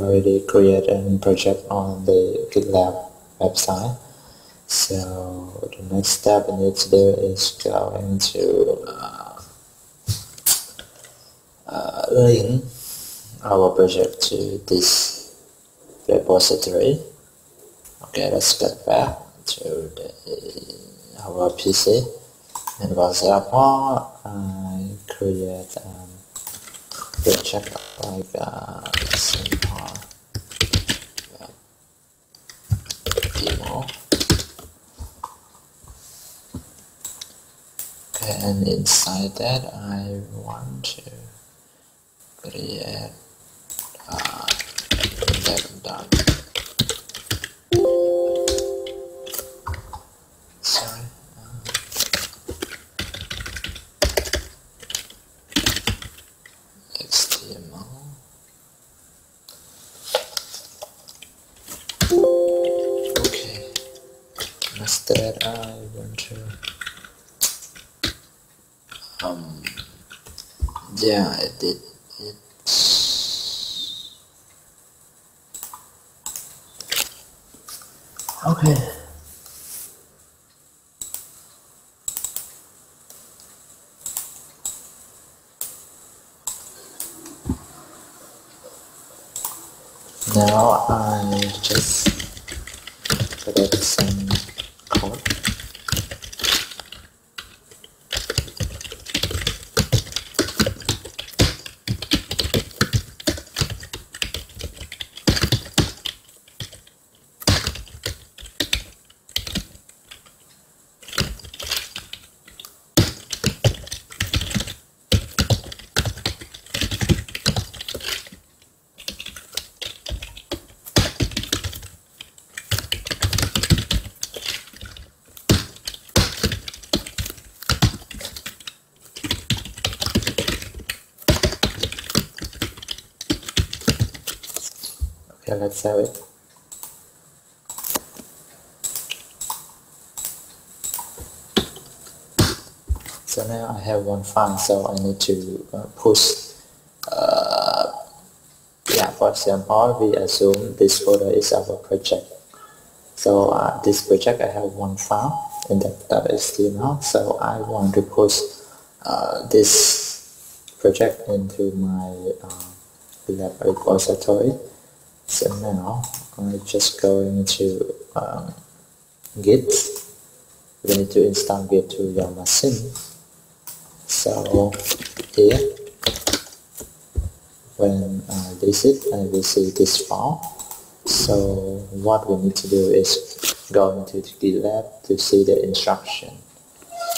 already created a project on the GitLab website. So the next step we need to do is go into uh, uh, link our project to this repository. Okay, let's get back to the, our PC and once therefore I create um, project like uh, and inside that I want to create uh, that done. Sorry uh, okay instead I want to um yeah I did it okay. Now I just select some code let's have it. So now I have one file so I need to uh, push uh, yeah for example we assume this folder is our project. So uh, this project I have one file in that HTML so I want to push uh, this project into my uh, repository so now I'm just going to um, git. We need to install git to your machine so here when I visit I will see this file. So what we need to do is go into GitLab to see the instruction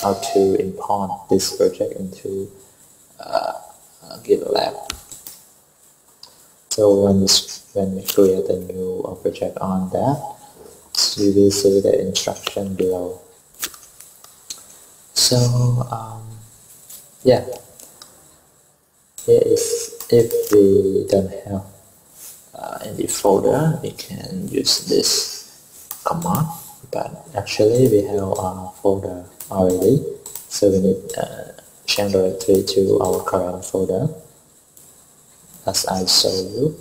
how to import this project into uh, GitLab so when, when we create a new project on that you will see the instruction below. So um, yeah. Here is if we don't have uh, any folder we can use this command. But actually we have a folder already. So we need uh, change directory to our current folder as I show you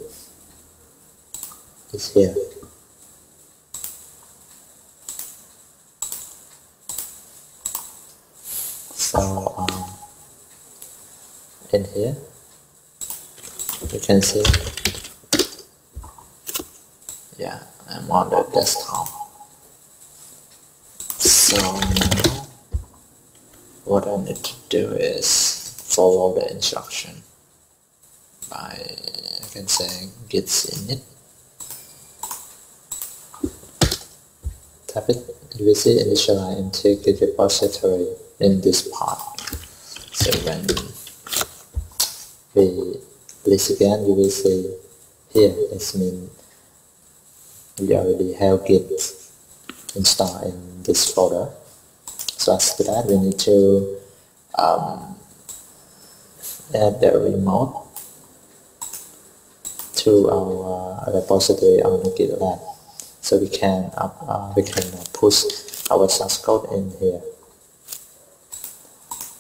is here. So um, in here you can see. Yeah I'm on the desktop. So now what I need to do is follow the instruction I can say git init tap it you will see initialize into the repository in this part. So when we list again you will see here it means we already have git installed in this folder. So after that we need to um, add the remote to our repository on GitLab so we can up, uh, we can push our source code in here.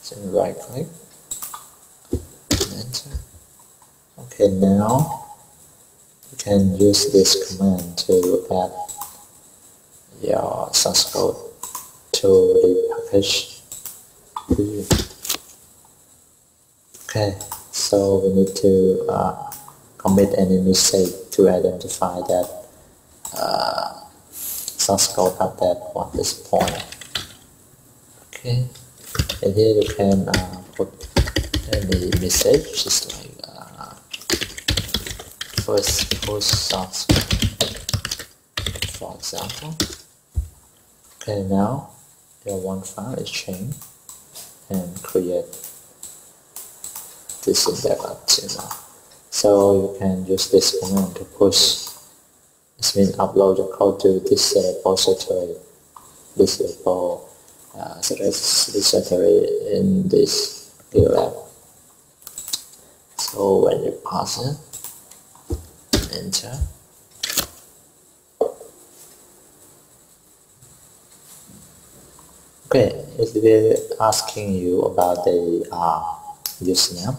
So right click. Enter. Okay now you can use this command to add your source code to the package. Okay, so we need to uh, commit any mistake to identify that uh, source code update at this point. Okay, and here you can uh, put any message, just like uh, first post source, for example. Okay, now your one file is changed and create this index.html. So you can use this command to push, this means upload the code to this repository, this repo, uh, repository in this GitLab. So when you pass it, enter. Okay, it will asking you about the uh, username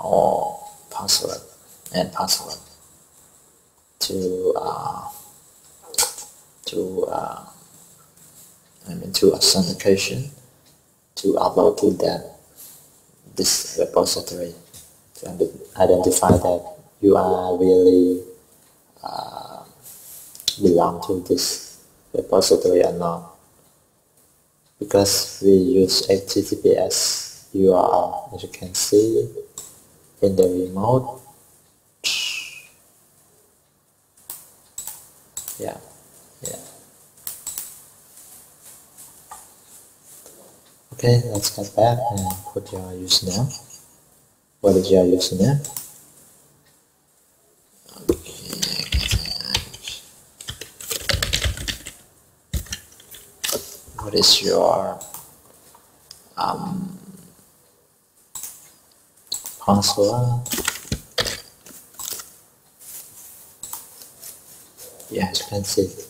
or password and password to uh, to uh, I mean to authentication to upload to that this repository to identify that you are really uh, belong to this repository or not. Because we use HTTPS URL as you can see in the remote. Yeah yeah. Okay let's get back and put your username what is your username Okay. what is your um, password yeah as you can see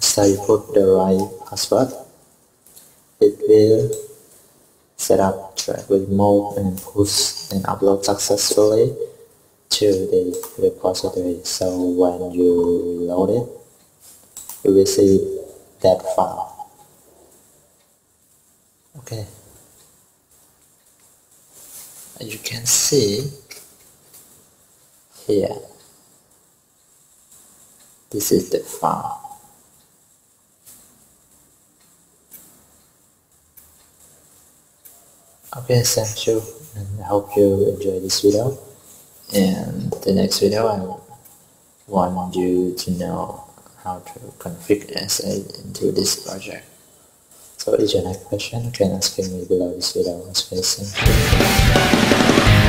so you put the right password. It will set up track remote and push and upload successfully to the repository. So when you load it you will see that file. Okay you can see here this is the file okay thank you and I hope you enjoy this video. And the next video I want you to know how to configure SA into this project so is your next question, you can ask me below this video. Thank you.